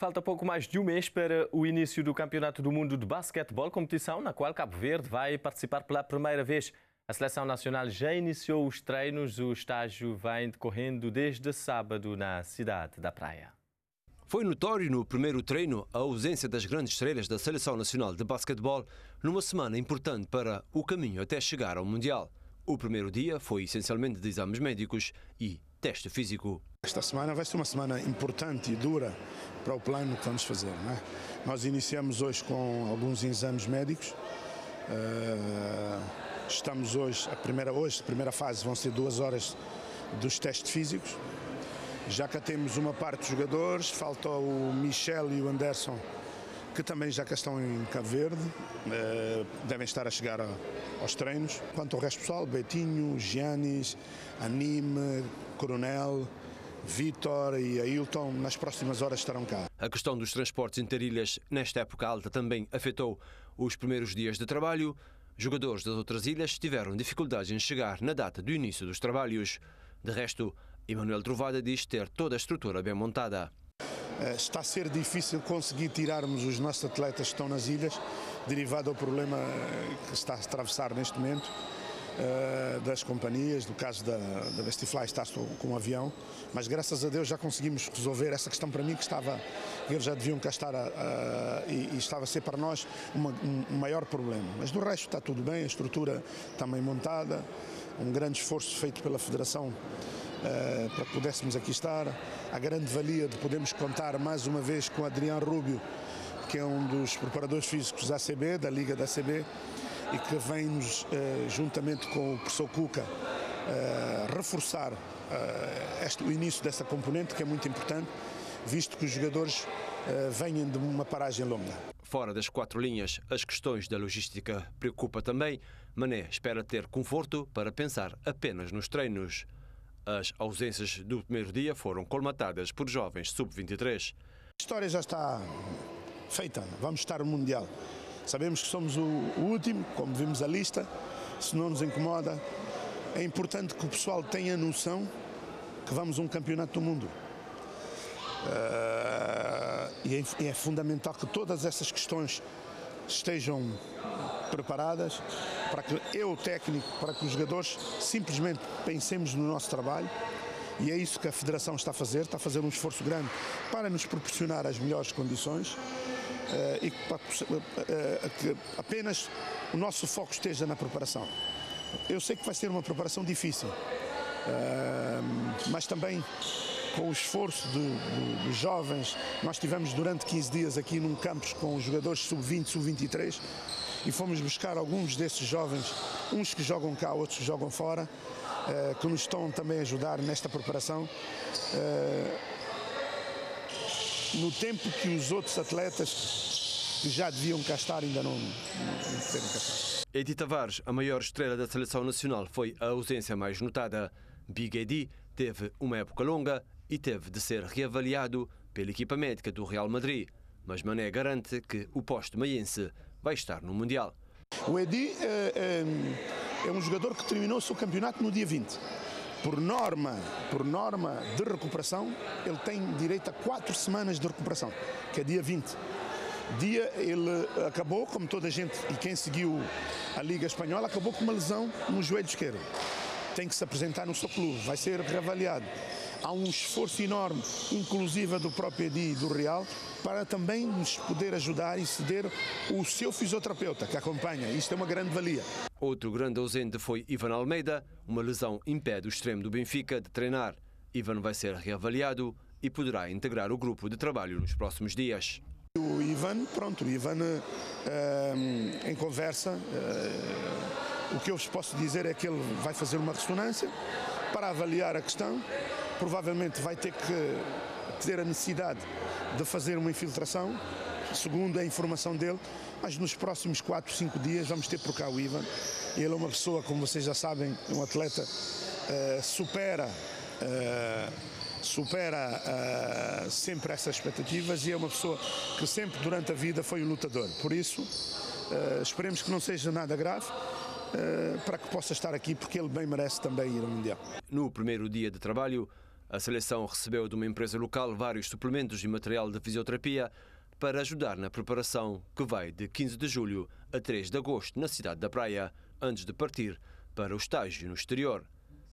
Falta pouco mais de um mês para o início do Campeonato do Mundo de Basquetebol, competição na qual Cabo Verde vai participar pela primeira vez. A seleção nacional já iniciou os treinos, o estágio vem decorrendo desde sábado na cidade da Praia. Foi notório no primeiro treino a ausência das grandes estrelas da Seleção Nacional de Basquetebol numa semana importante para o caminho até chegar ao Mundial. O primeiro dia foi essencialmente de exames médicos e teste físico. Esta semana vai ser uma semana importante e dura para o plano que vamos fazer. É? Nós iniciamos hoje com alguns exames médicos. Uh, estamos hoje, a primeira, hoje, a primeira fase vão ser duas horas dos testes físicos. Já cá temos uma parte dos jogadores, falta o Michel e o Anderson, que também já cá estão em Cabo Verde, uh, devem estar a chegar aos treinos. Quanto ao resto pessoal, Betinho, Giannis, Anime, Coronel, Vitor e Ailton nas próximas horas estarão cá. A questão dos transportes interilhas nesta época alta também afetou os primeiros dias de trabalho. Jogadores das outras ilhas tiveram dificuldades em chegar na data do início dos trabalhos. De resto, Emanuel Trovada diz ter toda a estrutura bem montada. Eh, está a ser difícil conseguir tirarmos os nossos atletas que estão nas ilhas, derivado ao problema eh, que está a atravessar neste momento das companhias, no caso da, da Vestifly está com um avião, mas graças a Deus já conseguimos resolver essa questão para mim que estava, eles já deviam cá estar a, a, e, e, estava a ser para nós uma, um maior problema. Mas do resto está tudo bem, a estrutura bem montada, um grande esforço feito pela Federação uh, para que pudéssemos aqui estar. A grande valia de podermos contar mais uma vez com Adriano Rubio, que é um dos preparadores físicos da ACB, da Liga da ACB, e que vem-nos, eh, juntamente com o professor Cuca, eh, reforçar eh, este, o início dessa componente, que é muito importante, visto que os jogadores venham de uma paragem longa. Fora das quatro linhas, as questões da logística preocupa também. Mané espera ter conforto para pensar apenas nos treinos. As ausências do primeiro dia foram colmatadas por jovens sub-23. A história já está feita, vamos estar no Mundial. Sabemos que somos o, último, como vimos a lista, se não nos incomoda. É importante que o pessoal tenha noção que vamos a um campeonato do mundo. Uh, e é, é fundamental que todas essas questões estejam preparadas para que eu, técnico, para que os jogadores simplesmente pensemos no nosso trabalho e é isso que a Federação está a fazer, está a fazer um esforço grande para nos proporcionar as melhores condições e eh, que apenas o nosso foco esteja na preparação. Eu sei que vai ser uma preparação difícil, eh, mas também com o esforço dos jovens. Nós estivemos durante 15 dias aqui num campus com os jogadores sub-20, sub-23 e fomos buscar alguns desses jovens, uns que jogam cá, outros que jogam fora, que nos estão também a ajudar nesta preparação no tempo que os outros atletas que já deviam cá estar ainda não, não cá estar. Edi Tavares, a maior estrela da seleção nacional, foi a ausência mais notada. Big Edi teve uma época longa e teve de ser reavaliado pela equipa médica do Real Madrid, mas Mané garante que o posto maiense vai estar no Mundial. O Edi é, é, é um jogador que terminou o seu campeonato no dia 20 por norma, por norma de recuperação, ele tem direito a quatro semanas de recuperação, que é dia 20. Dia ele acabou, como toda a gente e quem seguiu a Liga Espanhola, acabou com uma lesão no joelho esquerdo. Tem que se apresentar no seu clube, vai ser reavaliado há um esforço enorme, inclusive do próprio Edi e do Real, para também nos poder ajudar e ceder o seu fisioterapeuta que acompanha. Isto é uma grande valia. Outro grande ausente foi Ivan Almeida. Uma lesão impede o extremo do Benfica de treinar. Ivan vai ser reavaliado e poderá integrar o grupo de trabalho nos próximos dias. O Ivan, pronto, o Ivan uh, em conversa, uh, o que eu vos posso dizer é que ele vai fazer uma ressonância para avaliar a questão provavelmente vai ter que ter a necessidade de fazer uma infiltração, segundo a informação dele, mas nos próximos 4, 5 dias vamos ter por cá o Ivan. Ele é uma pessoa, como vocês já sabem, um atleta uh, supera. Uh, supera uh, sempre essas expectativas e é uma pessoa que sempre durante a vida foi um lutador. Por isso, esperemos que não seja nada grave, para que possa estar aqui, porque ele bem merece também ir ao Mundial. No primeiro dia de trabalho, A seleção recebeu de uma empresa local vários suplementos e material de fisioterapia para ajudar na preparação que vai de 15 de julho a 3 de agosto na cidade da Praia, antes de partir para o estágio no exterior.